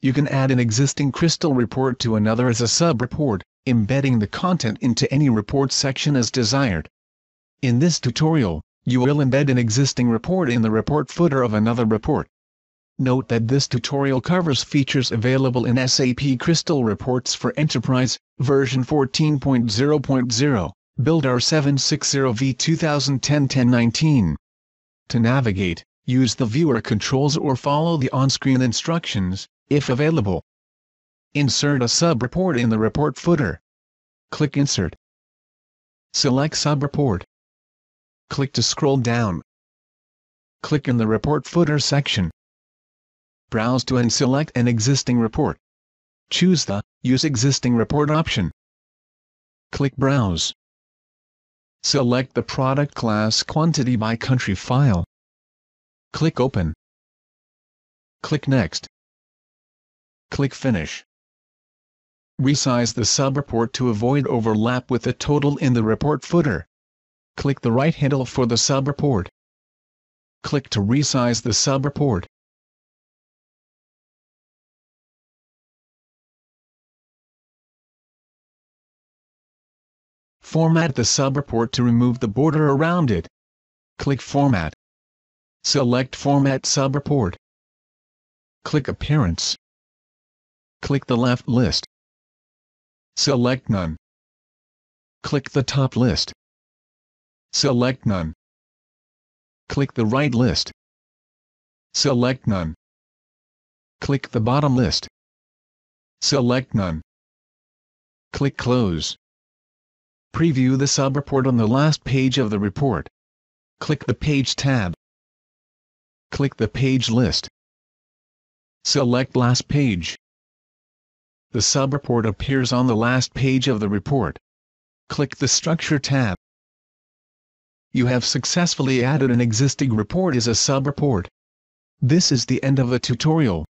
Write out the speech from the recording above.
you can add an existing Crystal report to another as a sub-report, embedding the content into any report section as desired. In this tutorial, you will embed an existing report in the report footer of another report. Note that this tutorial covers features available in SAP Crystal Reports for Enterprise, version 14.0.0, Build R760V 2010-1019. To navigate, use the viewer controls or follow the on-screen instructions, if available. Insert a sub-report in the report footer. Click Insert. Select Sub-report. Click to scroll down. Click in the report footer section. Browse to and select an existing report. Choose the Use Existing Report option. Click Browse. Select the product class quantity by country file. Click Open. Click Next. Click Finish. Resize the subreport to avoid overlap with the total in the report footer. Click the right handle for the subreport. Click to resize the subreport. Format the subreport to remove the border around it. Click Format. Select Format Subreport. Click Appearance. Click the left list. Select None. Click the top list. Select None. Click the right list. Select None. Click the bottom list. Select None. Click Close. Preview the subreport on the last page of the report. Click the Page tab. Click the Page list. Select Last Page. The subreport appears on the last page of the report. Click the Structure tab. You have successfully added an existing report as a subreport. This is the end of the tutorial.